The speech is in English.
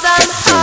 them high.